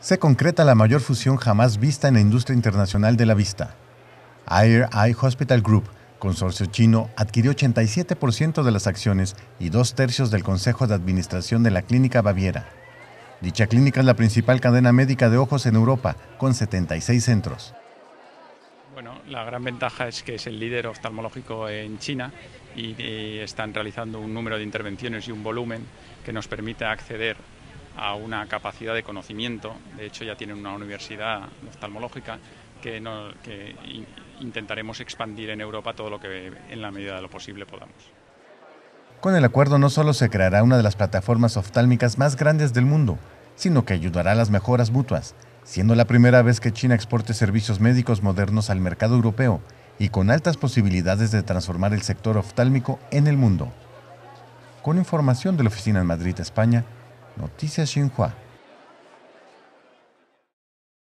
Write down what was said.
se concreta la mayor fusión jamás vista en la industria internacional de la vista. Air Eye Hospital Group, consorcio chino, adquirió 87% de las acciones y dos tercios del Consejo de Administración de la Clínica Baviera. Dicha clínica es la principal cadena médica de ojos en Europa, con 76 centros. Bueno, la gran ventaja es que es el líder oftalmológico en China y, y, están realizando un número de intervenciones y un volumen que nos permite acceder a una capacidad de conocimiento. De hecho, ya tienen una universidad oftalmológica que, intentaremos expandir en Europa todo lo que en la medida de lo posible podamos. Con el acuerdo no solo se creará una de las plataformas oftálmicas más grandes del mundo, sino que ayudará a las mejoras mutuas, siendo la primera vez que China exporte servicios médicos modernos al mercado europeo y con altas posibilidades de transformar el sector oftálmico en el mundo. Con información de la oficina en Madrid, España, Noticias Xinhua.